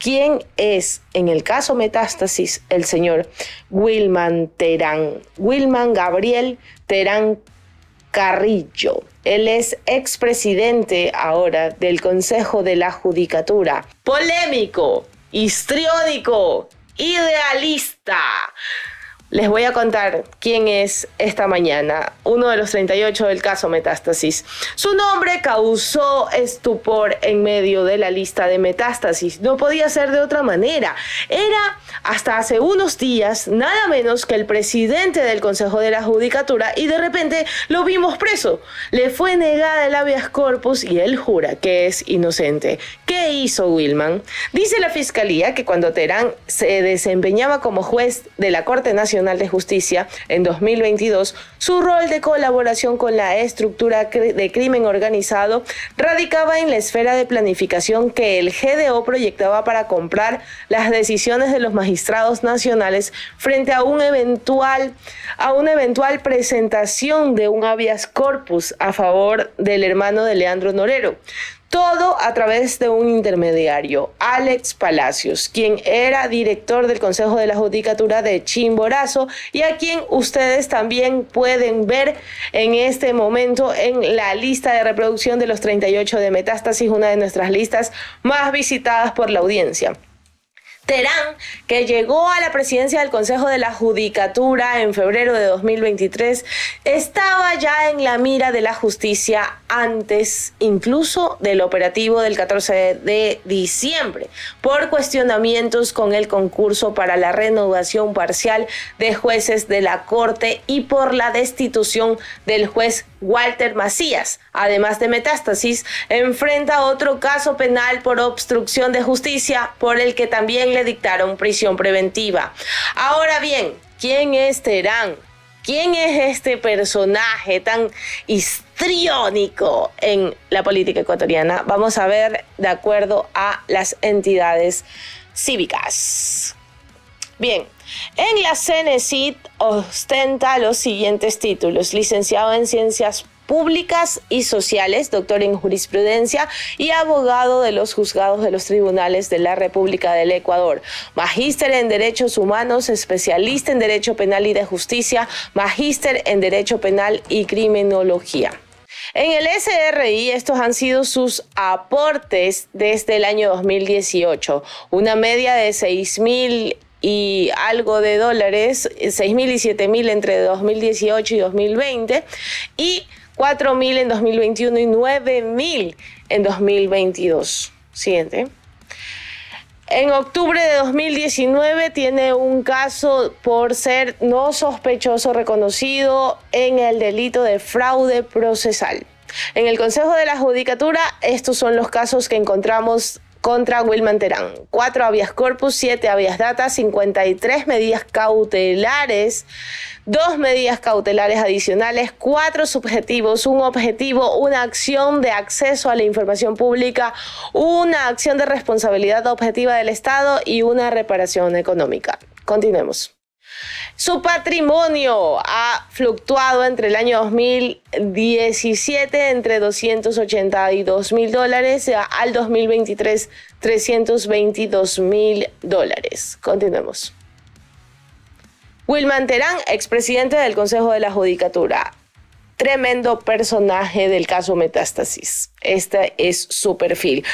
quién es, en el caso Metástasis, el señor Wilman Terán, Wilman Gabriel Terán Carrillo. Él es expresidente ahora del Consejo de la Judicatura. Polémico, histriónico, idealista. Les voy a contar quién es esta mañana, uno de los 38 del caso Metástasis. Su nombre causó estupor en medio de la lista de Metástasis. No podía ser de otra manera. Era hasta hace unos días nada menos que el presidente del Consejo de la Judicatura y de repente lo vimos preso. Le fue negada el habeas corpus y él jura que es inocente. ¿Qué hizo Wilman? Dice la fiscalía que cuando Terán se desempeñaba como juez de la Corte Nacional de Justicia en 2022, su rol de colaboración con la estructura de crimen organizado radicaba en la esfera de planificación que el GDO proyectaba para comprar las decisiones de los magistrados nacionales frente a un eventual a una eventual presentación de un habeas corpus a favor del hermano de Leandro Norero. Todo a través de un intermediario, Alex Palacios, quien era director del Consejo de la Judicatura de Chimborazo y a quien ustedes también pueden ver en este momento en la lista de reproducción de los 38 de Metástasis, una de nuestras listas más visitadas por la audiencia. Terán, que llegó a la presidencia del Consejo de la Judicatura en febrero de 2023, estaba ya en la mira de la justicia antes incluso del operativo del 14 de diciembre, por cuestionamientos con el concurso para la renovación parcial de jueces de la Corte y por la destitución del juez Walter Macías. Además de metástasis, enfrenta otro caso penal por obstrucción de justicia, por el que también le dictaron prisión preventiva. Ahora bien, ¿quién es Terán? ¿Quién es este personaje tan histriónico en la política ecuatoriana? Vamos a ver de acuerdo a las entidades cívicas. Bien, en la CENESID ostenta los siguientes títulos. Licenciado en Ciencias públicas y sociales, doctor en jurisprudencia y abogado de los juzgados de los tribunales de la República del Ecuador, magíster en derechos humanos, especialista en derecho penal y de justicia, magíster en derecho penal y criminología. En el SRI estos han sido sus aportes desde el año 2018, una media de 6 mil y algo de dólares, 6 mil y 7 mil entre 2018 y 2020 y 4.000 en 2021 y 9.000 en 2022. Siguiente. En octubre de 2019 tiene un caso por ser no sospechoso reconocido en el delito de fraude procesal. En el Consejo de la Judicatura, estos son los casos que encontramos contra Wilman Terán. Cuatro habeas corpus, siete habeas data, 53 medidas cautelares, dos medidas cautelares adicionales, cuatro subjetivos, un objetivo, una acción de acceso a la información pública, una acción de responsabilidad objetiva del Estado y una reparación económica. Continuemos. Su patrimonio ha fluctuado entre el año 2017 entre 282 mil dólares al 2023 322 mil dólares. Continuemos. Wilman Terán, expresidente del Consejo de la Judicatura. Tremendo personaje del caso Metástasis. Este es su perfil.